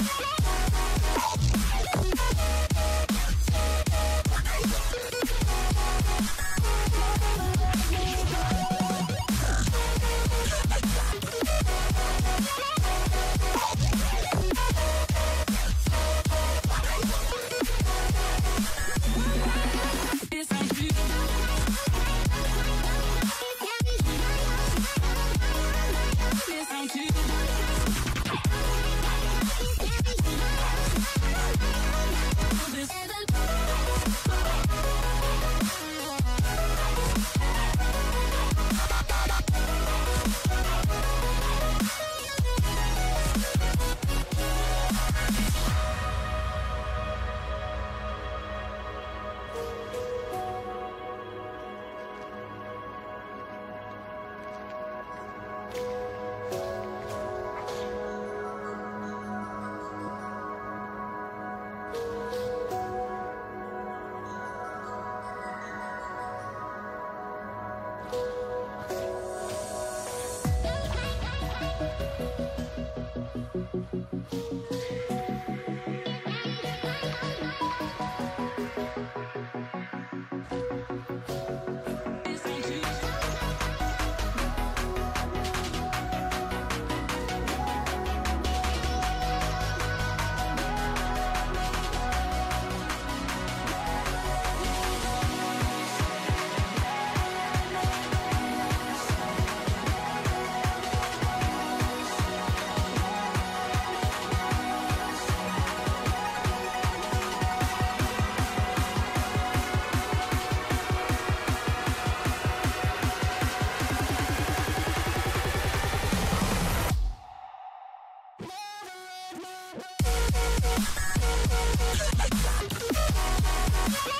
Bye. Yeah!